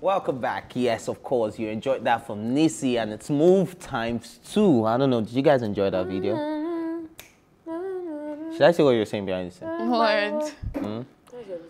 Welcome back. Yes, of course, you enjoyed that from Nisi and it's Move times two. I don't know, did you guys enjoy that video? Should I say what you're saying behind the scene? Word.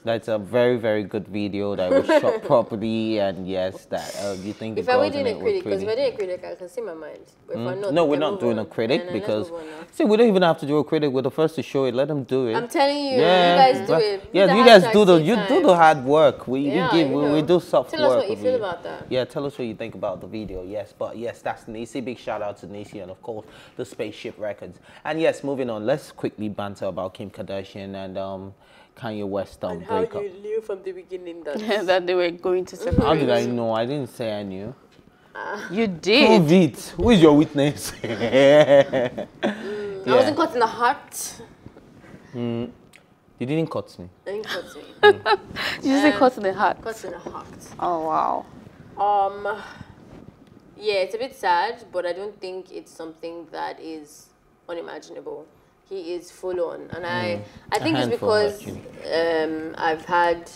That's a very, very good video that was shot properly, and yes, that uh, you think If I were doing a it critic, because pretty. if I do a critic, I can see my mind. But if I'm not, No, we we're not doing a on. critic No, no, because move on now. see, we don't even have to do a critic. We're the first to show it. Let them do it. I'm telling you, yeah, you guys do it. Yeah, the you guys do the you time. do the hard work. We Yeah, we give you we, we do soft Tell us work. what you feel about that. Yeah, tell us what you think about the video. Yes, but yes, that's Nisi. Big shout out to Nisi and of course the Spaceship Records. And yes, moving on. Let's quickly banter about Kim Kardashian and um Kanye West um, And how you knew from the beginning that that they were going to separate. How did I know? I didn't say I knew. You did. Prove it. Who is your witness? I wasn't caught in the heart. You didn't cut me. I didn't cut it. Did you say caught in the heart? Caught in the heart. Oh wow. Um, yeah, it's a bit sad, but I don't think it's something that is unimaginable. He is full on, and I, I think it's because um, I've had.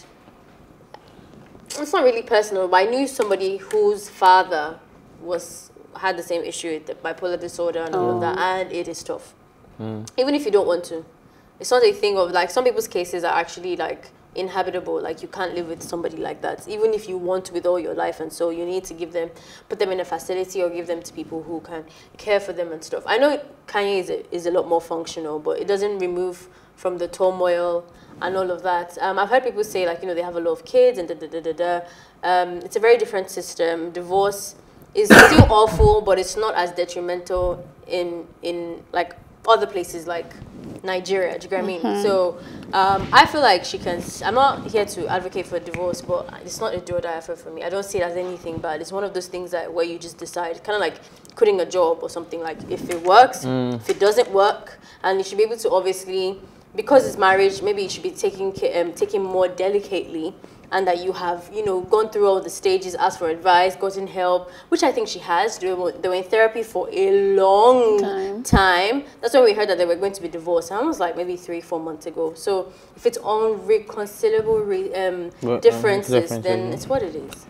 It's not really personal, but I knew somebody whose father was had the same issue with the bipolar disorder and all of that, and it is tough. Even if you don't want to, it's not a thing of like some people's cases are actually like inhabitable like you can't live with somebody like that. Even if you want to with all your life and so you need to give them put them in a facility or give them to people who can care for them and stuff. I know kanye is a, is a lot more functional but it doesn't remove from the turmoil and all of that. Um, i've heard people say like you know they have a lot of kids and da da da da da. Um, it's a very different system. Divorce is still awful but it's not as detrimental in in like other places like Nigeria. Do you get what I mean? So um, I feel like she can. I'm not here to advocate for divorce, but it's not a do or die affair for me. I don't see it as anything bad. It's one of those things that where you just decide, kind of like quitting a job or something. Like if it works, if it doesn't work, and you should be able to obviously, because it's marriage, maybe you should be taking um, taking more delicately. And that you have, you know, gone through all the stages, asked for advice, gotten help, which I think she has. They were, they were in therapy for a long Time. time. That's when we heard that they were going to be divorced. And I was like maybe three, four months ago. So if it's unreconcilable re- um, Well, um, differences, differences, then it's what it is.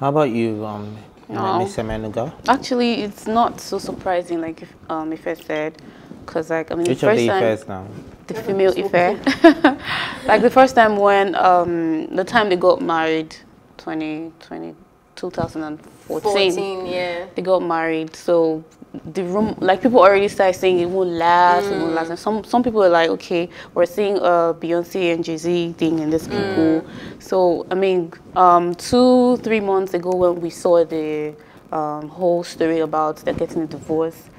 How about you, um, No. Miss Amenuga? Actually, it's not so surprising, like if, um, if I said, because like I mean, Which the of first the time now? the female affair, like the first time when um, the time they got married, 20, 20 2014, 14, yeah. they got married. So the room, like people already started saying it won't last, it won't last. And some some people are like, okay, we're seeing a Beyonce and Jay Z thing in this people. So I mean, um, two three months ago when we saw the um, whole story about they're getting a divorce,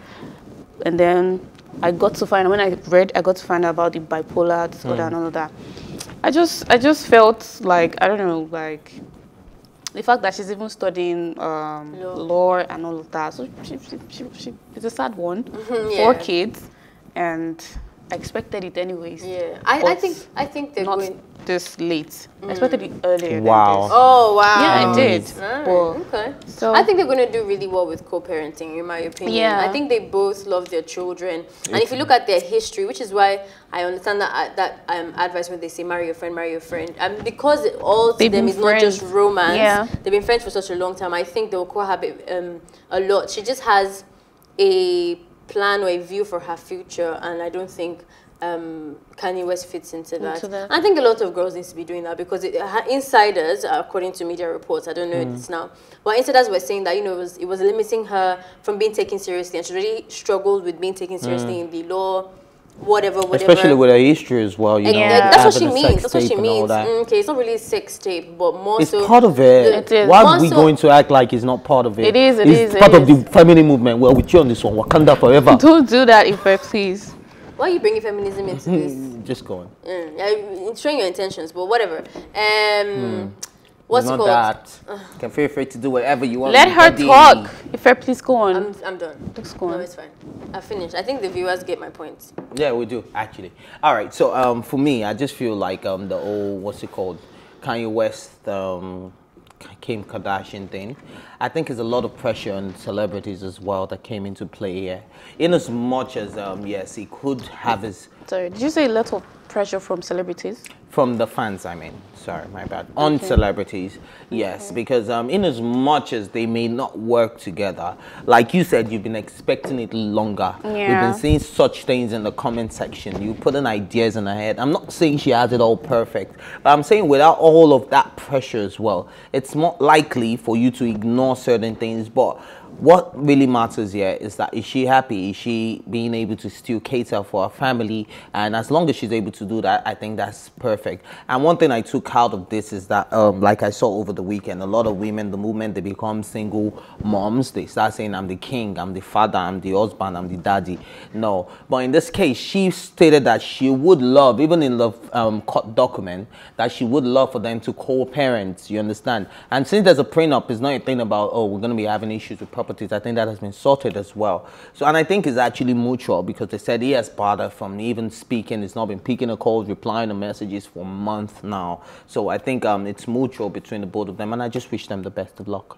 and then I got to find when I read, I got to find out about the bipolar disorder and all of that. I just I just felt like I don't know like the fact that she's even studying um, Law. law and all of that. So she, she, she, she, it's a sad one. yeah. Four kids, and I expected it anyways. Yeah. I, I think I think they're Not going. this late. I expected it earlier. Wow. Than this. Oh wow. Yeah, I did. Alright, But- okay. so- I think they're going to do really well with co-parenting, in my opinion. Yeah. I think they both love their children, and if you look at their history, which is why I understand that uh, that um, advice when they say marry your friend, marry your friend, and because it all to They've them been is not just romance. Yeah. They've been friends for such a long time. I think they will cohabit um, a lot. She just has a plan or a view for her future, and I don't think um, Kanye West fits into that. Into that. I think a lot of girls need to be doing that because it, uh, insiders, according to media reports, I don't know Mm. this now, but insiders were saying that you know it was it was limiting her from being taken seriously, and she really struggled with being taken seriously in the law, whatever, whatever. Mm. Especially with her history as well, you And know. Yeah. that's what she means. That's what she tape and all means. that. Mm, okay, it's not really a sex tape, but more It's so. part of it. It is. Why More are we so- going to act like it's not part of it? It is, it it's is, it part of is. the feminine movement. Well, with you on this one, Wakanda forever. Don't do that, Ife, please. Why are you bringing feminism into this? Just go on. Mm, yeah, it's showing your intentions, but whatever. Um, what's it's it not called? that. You can feel free to do whatever you want. Let with her your talk. body. Ife, please go on. I'm, I'm done. Let's go No, it's fine. I finished. I think the viewers get my point. Yeah, we do actually. All right. So um, for me, I just feel like um, the old what's it called, Kanye West, um, Kim Kardashian thing. I think there's a lot of pressure on celebrities as well that came into play here. In as much as um, yes, he could have his Sorry, did you say a lot of pressure from celebrities? From the fans, I mean. Sorry, my bad. On celebrities, yes, because um, in as much as they may not work together, like you said, you've been expecting it longer. Yeah. We've been seeing such things in the comment section. You put in ideas in her head. I'm not saying she has it all perfect, but I'm saying without all of that pressure as well, it's more likely for you to ignore certain things. But what really matters here is that is she happy? Is she being able to still cater for her family? And as long as she's able to do that, I think that's perfect. And one thing I took out of this is that, um, like I saw over the weekend, a lot of women, the movement, they become single moms. They start saying, I'm the king, I'm the father, I'm the husband, I'm the daddy. No. But in this case, she stated that she would love, even in the um, court document, that she would love for them to co-parent, you understand? And since there's a prenup, it's not a thing about, oh, we're going to be having issues with properties. I think that has been sorted as well. So, and I think it's actually mutual because they said he has bothered from even speaking. He's not been picking the calls, replying to messages for months now. So I think um, it's mutual between the both of them. And I just wish them the best of luck.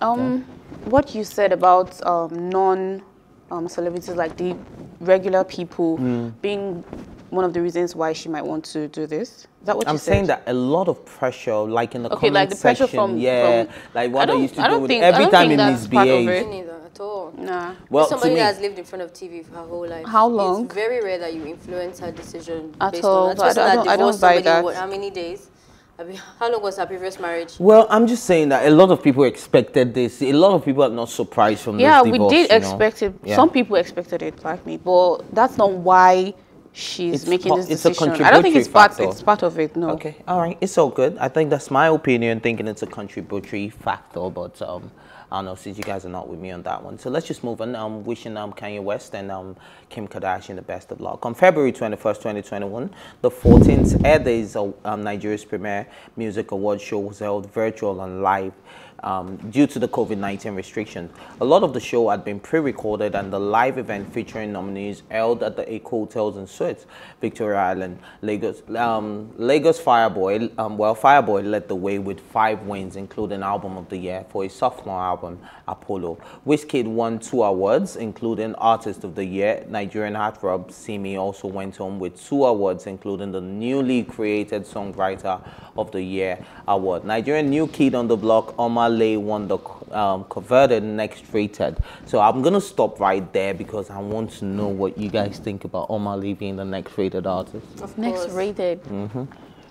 Um, what you said about um, non um, celebrities, like the regular people, Hmm. being one of the reasons why she might want to do this. Is that what I'm you said? saying that a lot of pressure, like in the Okay, comment like the pressure section, from- yeah, from- like what I, don't- used to I don't do with think- I every don't time he think that's part of misbehaves. it. Neither at all. Nah. Well, to somebody me- that has lived in front of TV for her whole life. How long? It's very rare that you influence her decision At based all, on that. but I don't- I that don't- I don't buy that. What, how many days? How long was her previous marriage? Well, I'm just saying that a lot of people expected this. A lot of people are not surprised from Yeah, this we did you know? expect it. Yeah. Some people expected it, like me, but that's not why she's It's making this decision. I don't think it's part. factor. It's part of it. No. Okay, all right, it's all good. I think that's my opinion, thinking it's a contributory factor, but um, I don't know, since you guys are not with me on that one. So let's just move on. I'm um, wishing um, Kanye West and um, Kim Kardashian the best of luck. On February 21st, 2021, the 14th Headies of um, Nigeria's premier music award show was held virtual and live. Um, due to the COVID-19 restrictions. A lot of the show had been pre-recorded and the live event featuring nominees held at the Eko Hotels and Suites, Victoria Island, Lagos. Um, Lagos Fireboy, um, well, Fireboy led the way with five wins, including Album of the Year for his sophomore album, Apollo. Wizkid won two awards, including Artist of the Year. Nigerian heartthrob Simi also went home with two awards, including the newly created Songwriter of the Year award. Nigerian new kid on the block, Omah Lay, won the um, converted next rated. So I'm gonna stop right there because I want to know what you guys think about Omah Lay being the next rated artist. Of Next course. rated. Mm-hmm.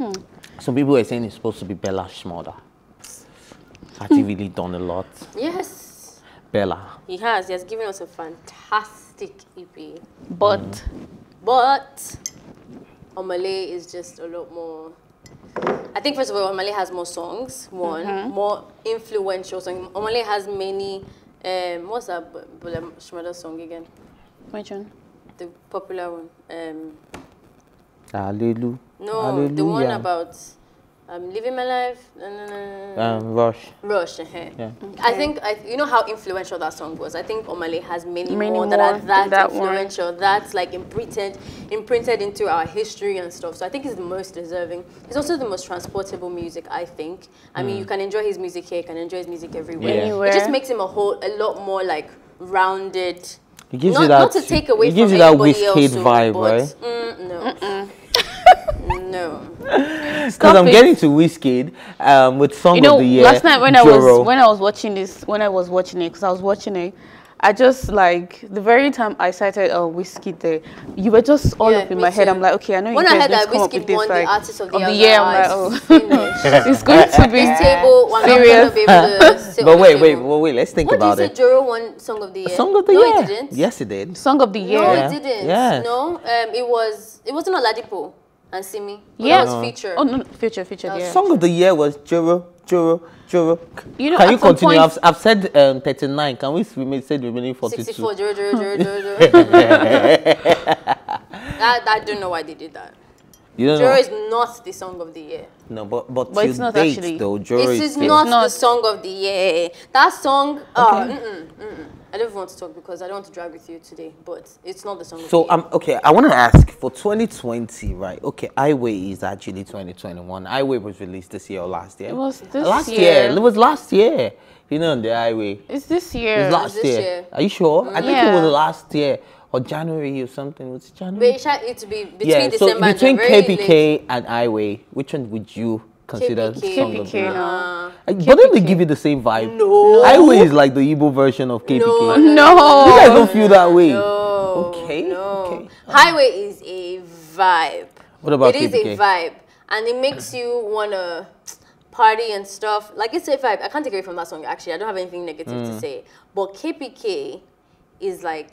Hmm. Some people are saying it's supposed to be Bella Shmurda. Has he really done a lot? Yes, Bella. he has. He has given us a fantastic EP. Mm-hmm. But But Omah Lay is just a lot more. I think first of all, Omah Lay has more songs. One Mm-hmm. more influential song. Omah Lay has many. Um, what's that B- Bella Shmurda song again? which one? The popular one. Um, Hallelujah. no, the one about um, living my life. No, no, no, no, no. um, Rush. Rush. uh Yeah. I think I, you know how influential that song was. I think Omah Lay has many, Many more, that are more that, than that one. influential. That's like imprinted, imprinted into our history and stuff. So I think he's the most deserving. He's also the most transportable music. I think. I mean, you can enjoy his music here. You can enjoy his music everywhere. Yeah. Anywhere. It just makes him a whole, a lot more like rounded. He gives not, you that. not to take away he gives from you that anybody Wizkid else, vibe, but, right? Mm, no. No. Because I'm it. getting to Wizkid um, with song you know, of the year. last night when I was when I was watching this, when I was watching it, because I was watching it, I just like the very time I cited uh, Wizkid there, you were just all Yeah, up in me my head. I'm like, okay, I know When you I guys heard going that to come up Wizkid with this won like the artist of the, of the year, year, I I'm like, oh, it's going to be this table, I'm serious. be able to But wait, wait, wait, wait. Let's think What did you about say? it. Joro won Song of the Year. Song of the no, year. it didn't. Yes, it did. song of the year. No, Yeah. it didn't. Yeah. No, um, it was. It wasn't Oladipo and Simi. But Yeah. It was No. feature. Oh no, no, feature, feature, yeah. Song of the year was Joro, Joro, Joro. You know, Can you continue? point- I've, I've said um, 39. Can we remain, say the remaining 42? 64. Joro, Joro, Joro, Joro, Joro. I, I don't know why they did that. You don't Joro know? is not the song of the year. No, but but, But it's not date actually. though, Joro This is is still- not, the song of the year. That song. Uh, mm-mm, mm-mm. I don't want to talk because I don't want to drag with you today, but it's not the song. So the year. um okay, I want to ask for 2020, right? Okay, Highway is actually 2021. Highway was released this year or last year? It was this last year. It was last year. You know, the Highway. It's this It year. was last this year. year. Are you sure? I think it was last year or January or something. Was it January? But it should it to be between yeah. December So between and January. KPK and Highway, which one would you consider KPK. song of the year? now. Uh, But don't they give you the same vibe? No. Highway is like the Igbo version of KPK. No, You guys don't feel that way. No. Okay. No. Okay. Highway is a vibe. What about It is KPK? a vibe, and it makes you wanna party and stuff. Like it's a vibe. I can't take away from that song. Actually, I don't have anything negative Mm. to say. But KPK is like.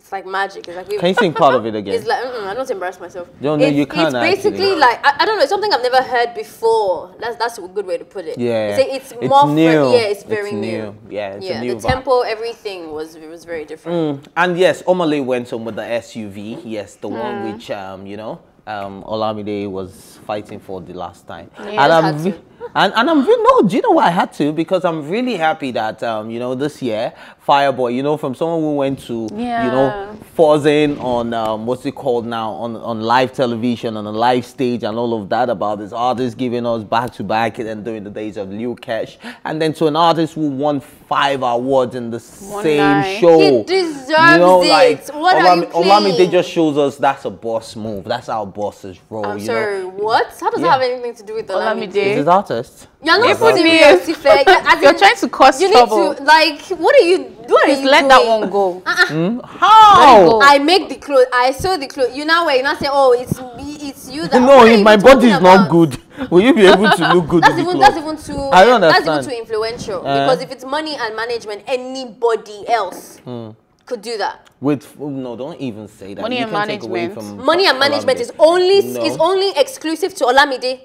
It's like magic. It's like Can you sing part of it again? It's like mm-mm, I don't embarrass myself. No, no, it's, you can't It's basically actually. like I, I don't know. It's something I've never heard before. That's that's a good way to put it. Yeah. It's, it's, It's more new. yeah, it's It's very new. Yeah, yeah. new the vibe. tempo, everything was it was very different. And yes, Omah Lay went on with the SUV. Yes, the Hmm. one which um, you know, um, Olamide was fighting for the last time. Yeah. and I'm had re- to. and, and I'm really no, do you know why I had to? Because I'm really happy that um, you know, this year, Fireboy, you know, from someone who went to you know, Yeah. forcing on um, what's it called now on on live television on a live stage and all of that about this artist giving us back to back and then during the days of Lil Kesh and then to an artist who won five awards in the One same night. show. He deserves it. What are you Olamide playing? just shows us that's a boss move. That's our bosses role. I'm you sorry, know. what? How does Yeah. that have anything to do with Olamide? Olamide. It's his artist. You're not April serious, Ife. You're, as You're in, trying to cause you need trouble. to like. What are you? What are Just you let that one go. How? go. I make the clothes. I sew the clothes. You now where you now say, oh, it's me, it's you. That, no, if you my body is not good, will you be able to look good That's in even club? that's even too. I don't That's even understand. too influential Uh. because if it's money and management, anybody else Hmm. could do that. With no, don't even say that. Money You and can take away management. Money and management Olamide. is only No. is only exclusive to Olamide.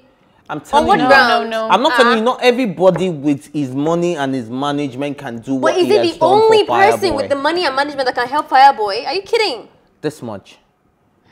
I'm telling you. No, ground? no, no. I'm not Ah. telling you. Not everybody with his money and his management can do what he does. But is he it the only person Fireboy. with the money and management that can help Fireboy? Are you kidding? this much.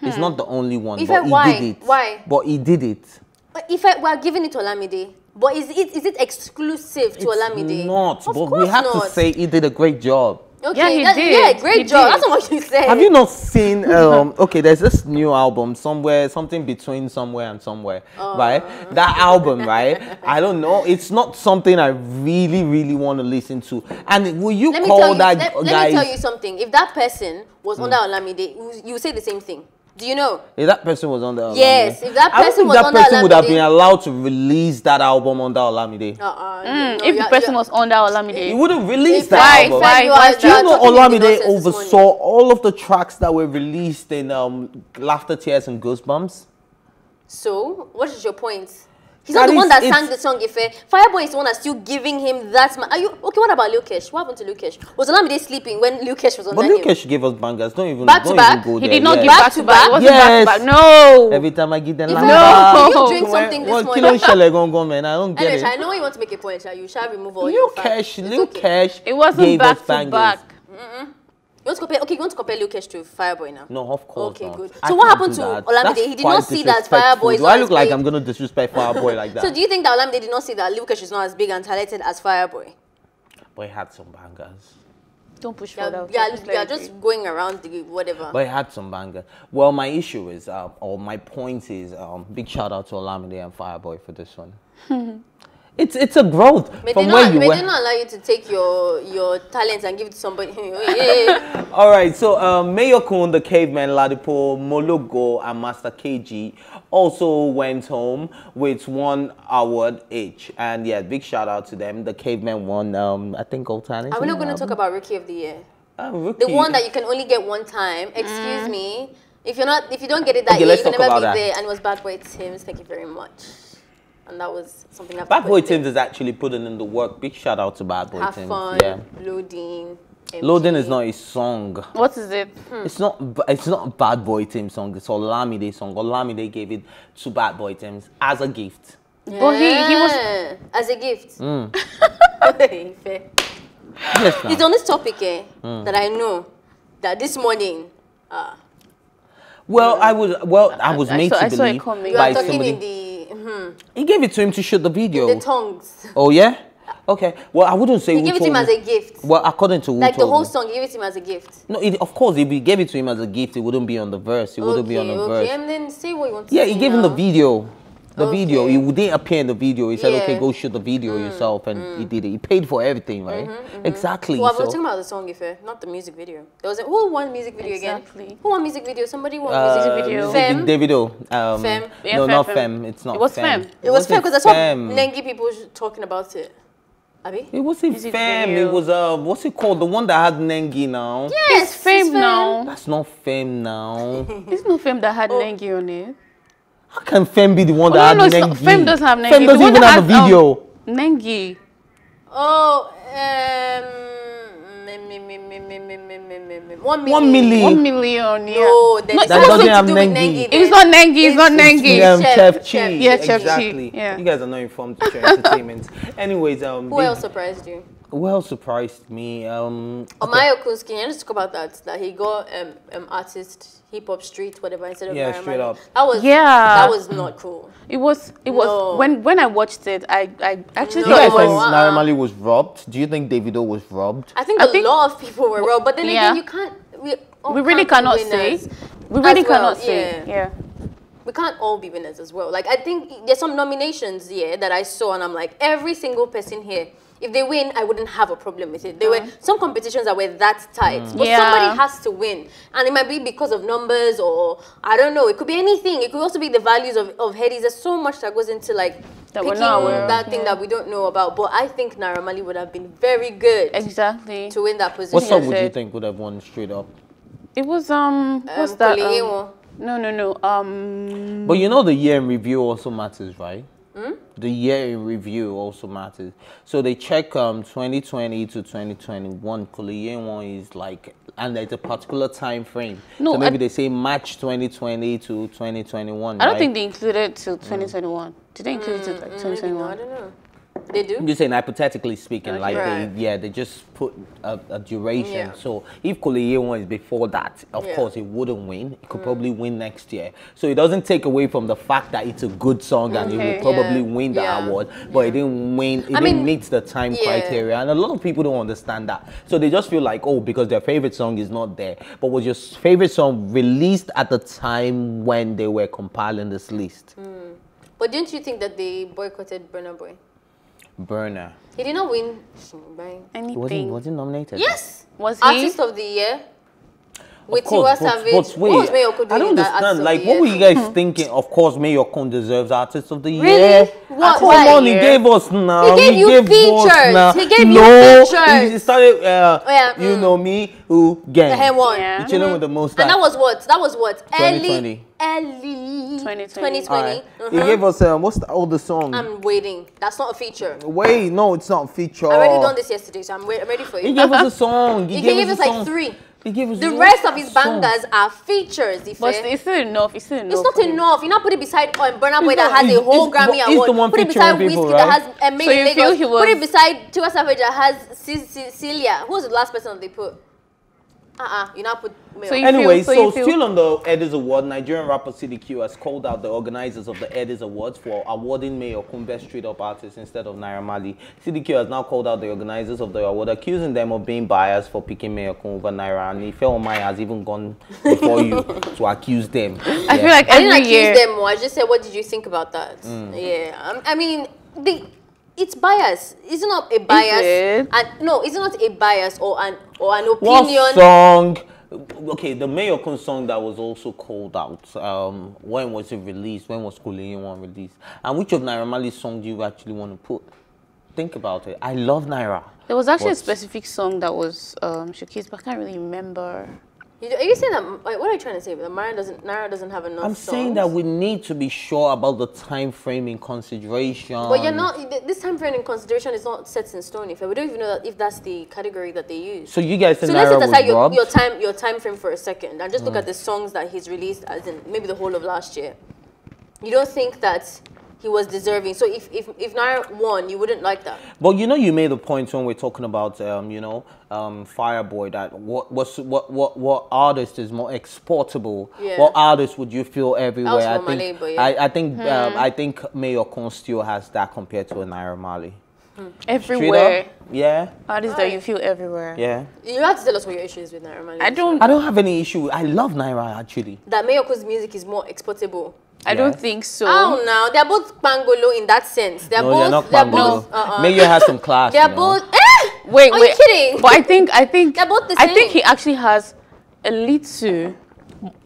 He's not the only one, Ife, but he why? did it. Why? But he did it. But If I, we're giving it to Olamide, but is it is it exclusive to It's Olamide? not, Of but we course have not. to say he did a great job. Okay, Yeah, he that- did. Yeah, great He job. did. That's what you said. Have you not seen? Um, okay, there's this new album somewhere, something between somewhere and somewhere, Oh. right? That album, right? I don't know. It's not something I really, really want to listen to. And will you Let call you. that Let, let guy? me tell you something. If that person was Hmm. under Olamide, you, you say the same thing. Do you know? If that person was on the Yes, if that I don't person think was that under person would have been allowed to release that album under Olamide. Uh-uh. Mm, no, if you the are- person you are- was under He Olamide. wouldn't release If that Why? album. Why? you Why Do you know talking Olamide nonsense oversaw all of the tracks that were released in um, Laughter, Tears, and Goosebumps? So, what is your point? He's That not the one that sang the song. If uh, Fireboy is the one that's still giving him that. Ma- are you okay? What about Lil Kesh? What happened to Lil Kesh? Was Olamide sleeping when Lil Kesh was under But him? Lil Kesh gave us bangers. Don't even, Back to don't back? even go He there. did not yeah. give Back back to to back. back? It wasn't Yes. back to back. No. Every time I give them If lamba. Did you drink What- something this what morning? kilo shele gongo, man? I don't get Anyway, I know you want to make a point. Sha. You shall remove all your Lil Kesh, facts. Okay. Lil Kesh It wasn't gave back us to bangers. back. You want to compare? Okay, you want to compare Lil Kesh to Fireboy now? No, of course Okay, not. good. I So what happened to that. Olamide? That's He did not see that. Fireboy is Do I look like big. I'm going to disrespect Fireboy like that? So do you think that Olamide did not see that Lil Kesh is not as big and talented as Fireboy? But he had some bangers. Don't push Yeah, further. yeah, Just yeah, just going around the whatever. But he had some bangers. Well, my issue is, um, or my point is, um, big shout out to Olamide and Fireboy for this one. it's it's a growth May from they, where not, you may were. they not allow you to take your your talents and give it to somebody? All right, so um, Mayorkun, the caveman, LadiPoe, Moelogo, and Master KG also went home with one award each. And yeah, big shout out to them. The caveman won, um, I think, alternative. Are we not going to talk about Rookie of the Year? Uh, The one that you can only get one time. Excuse me. If you're not, if you don't get it that Okay, year, you can never be there. And it was Bad Boy Timz. Thank you very much. And that was something I've Bad Boy Timz is actually putting in the work. Big shout out to Bad Boy Have Tim's. fun. Yeah. Loading. Loading is not a song. What is it? It's not. It's not a Bad Boy Tim song. It's Olamide song. Olamide gave it to Bad Boy Timz as a gift. But he- he was- as a gift. Mm. Yes. It's on this topic eh, Mm. that I know that this morning uh, Well, I was. Well, I was I made saw- to I saw it believe coming. you by are talking somebody. In the hmm, He gave it to him to shoot the video. the tongues. oh yeah. Okay. Well, I wouldn't say He gave it to him as a gift. Well, according to Like the whole me. song, he gave it to him as a gift. No, it, of course, if he gave it to him as a gift, it wouldn't be on the verse. It wouldn't be on the okay, verse. and then say what you want to Yeah, he gave him the video. The video. Okay. He didn't appear in the video. He said, "Okay, Yeah. Mm, go shoot the video yourself," and he did it. He paid for everything, right? Exactly. Well, so, we're talking about the song, Ife, not the music video. There was a, who won music video Exactly. again? Who won music video? Somebody won uh, music video. music Fem. Davido. Um, Fem. Yeah, no, Fem, not Fem. Fem. It's not. It was Fem. It was fair because I saw Nengi people sh- talking about it. Abi? It wasn't Music Fem. video. It was uh, what's it called? The one that had Nengi now. Yes, It's fame Fem. now. That's not Fem now. It's not fame that Oh. had Nengi on it. How can Fem be the one Oh, that no, no, had it's Nengi? not. Fame doesn't have Nengi. Fem doesn't even that have a has, um, video. Nengi. Oh, um, me, me, me, me, me, me, me, me, me, me. One million. One million. One million, yeah. No, then No, that doesn't have do Nengi. Nengi. It's not Nengi. It's not It's- Nengi. Yeah, Chef, Chef, Chef. Chi. Yeah, Chef Chi. exactly. Yeah. You guys are not informed to share entertainment. Anyways, um, Who they- else surprised you? well surprised me. Um, Omayo Kunski, let's talk about that. That he got um, um artist, hip hop street, whatever, instead of Yeah, Naira straight Marley. up. That was Yeah. That was not cool. It was. It was No. when when I watched it. I I actually No. you thought guys it think was. Naira Marley was robbed? Do you think Davido was robbed? I think I a think- lot of people were robbed, but then Yeah. again, you can't. We, We really can't cannot say. We really well, cannot say. yeah. Yeah. we can't all be winners as well. Like I think there's some nominations here that I saw, and I'm like, every single person here, if they win, I wouldn't have a problem with it. There were some competitions that were that tight, but Yeah. somebody has to win, and it might be because of numbers or I don't know. It could be anything. It could also be the values of of headies. There's so much that goes into like. That we're picking not aware of, that thing yeah. that we don't know about, but I think Naira Marley would have been very good Exactly. to win that position. What song would you think would have won straight up? It was um. What's Um, that? Um, no, no, no. Um. But you know the year in review also matters, right? Hmm? The year in review also matters. So they check um 2020 to 2021. Koleyewon is like, and there's a particular time frame. No, so maybe I- they say March 2020 to 2021. I don't right? think they included till 2021. Did they include it till like Maybe not, I don't know. They do. I'm just saying, hypothetically speaking, like Right. they, yeah, they just put a, a duration. Yeah. So if Koleyewon is before that, of Yeah. Mm. course it wouldn't win. It could probably win next year. So it doesn't take away from the fact that it's a good song and it will probably Yeah. win the award, but it didn't win. It I didn't mean, meet the time criteria, and a lot of people don't understand that. So they just feel like, oh, because their favorite song is not there. But was your favorite song released at the time when they were compiling this list? Mm. But didn't you think that they boycotted Burna Boy? Burner. He did not win. Bye. Wasn't Anything? was he nominated? Yes. Was he? Artist of the year. With Of course, Tiwa but- Savage. but what was wait, Mayorkun I don't in that Artist understand. Like, what were you guys thinking? Of course, Mayorkun deserves Artist of the Year. Really? What- Come why? on, he gave us now. He gave you gave us features. now. He gave you no, features. He started. Uh, Oh, yeah, You mm. know me, who gang. The hair one. Yeah. You chilling with the most. And that was what? That was what? 2020. Early. Early. 2020. 2020. Alright. He Mhm. gave us um, what's the older song? I'm waiting. That's not a feature. Wait, no, it's not feature. I already done this yesterday, so I'm, wait, I'm ready for it. He gave us a song. He, He gave, gave us us like song. three. He gave The one rest of his song. bangers are features. Ife. But it's still enough. It's still enough. It's not enough. You now put it beside oh, and Burna Boy that has a whole he's- Grammy he's the award. put it beside people, Wizkid that has uh, Made So in you Lagos. feel he Put it beside Tiwa Savage that has C- C- Celia. Who was the last person that they put? Uh-uh. You now put Mayo. So you Anyway, feel- so so, you feel- still on the Headies Award, Nigerian rapper CDQ has called out the organizers of the Headies Awards for awarding Mayor Kumbe Street Up artists instead of Naira Marley. CDQ has now called out the organizers of the award, accusing them of being biased for picking Mayor Kumbe over Naira. And Ifeomai has even gone before you to accuse them. I feel like I didn't every accuse year. them more. I just said, what did you think about that? Mm. Yeah. Um, I mean, the it's bias. It's not a bias. it? And no, it's not a bias or an or an opinion. What opinion. song? Okay, the Mayorkun song that was also called out. Um, when was it released? When was Koleyewon released? And which of Naira Marley's songs do you actually want to put? Think about it. I love Naira. There was actually a specific song that was um, showcased, but I can't really remember. You- Are you saying that? like, What are you trying to say? That Mara doesn't, Nara doesn't have enough. I'm saying that we need to be sure about the time frame in consideration. But you're not. This time frame in consideration is not set in stone. If we don't even know that if that's the category that they use. So you guys think So let's Naira set aside your, robbed? your time your time frame for a second and just look Mm. at the songs that he's released as in maybe the whole of last year. You don't think that he was deserving. So if if if Naira won, you wouldn't like that. But you know, you made a point when we're talking about, um, you know, um, Fireboy. That what what's, what what what artist is more exportable? Yeah. What artist would you feel everywhere? I think Male, but yeah. I, I think um, I think Mayorkun still has that compared to a Naira Marley. Everywhere. Yeah, Artists that you feel everywhere. yeah. You have to tell us what your issue is with Naira Marley. I don't. I don't have any issue. I love Naira actually. That Mayorkun's music is more exportable. I don't think so. Oh no, they're both Bangolo in that sense. They're no, both. you're not they're both. Uh-uh. Mayo has some class. They're you know. both. Eh! Wait, Are wait. you kidding? But I think I think They're both the I think he actually has a little,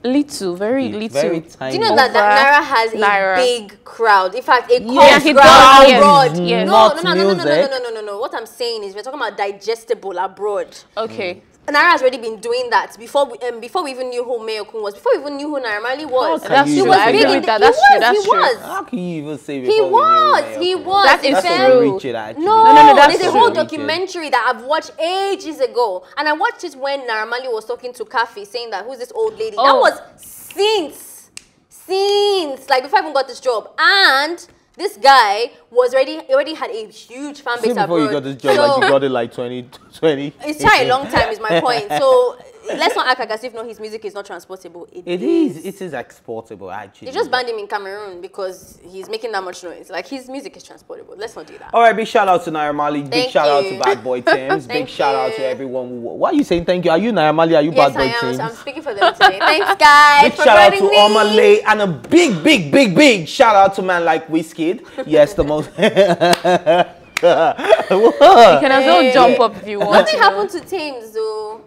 little, very little. Very Do you know that, that Naira has a big crowd? In fact, a Yes, crowd does, abroad. yes. No, no, mm. no, no, no, no, no, no, no, no, no. What I'm saying is we're talking about digestible abroad. Okay. Naira has already been doing that before we um, before we even knew who Mayorkun was, before we even knew who Naira Marley was. How That's you he true. was I say big in the, that. That's he true. was, That's he true. was. How can you even say He before we knew was, he was. That is he That's so true. Richard, actually. No, No, no, that's there's a whole true. documentary that I've watched ages ago, and I watched it when Naira Marley was talking to Kafi, saying that who's this old lady? That Oh. was since, since like before I even got this job, and this guy was already he already had a huge fan See base before you got this job, so, like you got it like 20, 20. it's quite a long time, is my point. So let's not act like as if no, his music is not transportable. It is. It is exportable, actually. They just banned him in Cameroon because he's making that much noise. Like his music is transportable. Let's not do that. All right, big shout out to Naira Marley. Big Thank shout out to Bad Boy Tim's. big Thank shout out to everyone. Who, why are you saying thank you? Are you Naira Marley? Are you Yes, Bad Boy I am. Tim's? So I'm speaking for them today. Thanks, guys. Big for shout out to me. Omah Lay and a big, big, big, big shout out to man like Wizkid. Yes, the most. You can as well Hey. jump up if you want. Nothing happened to Thames though.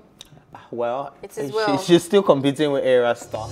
Well, It's as she- she's still competing with Era Star.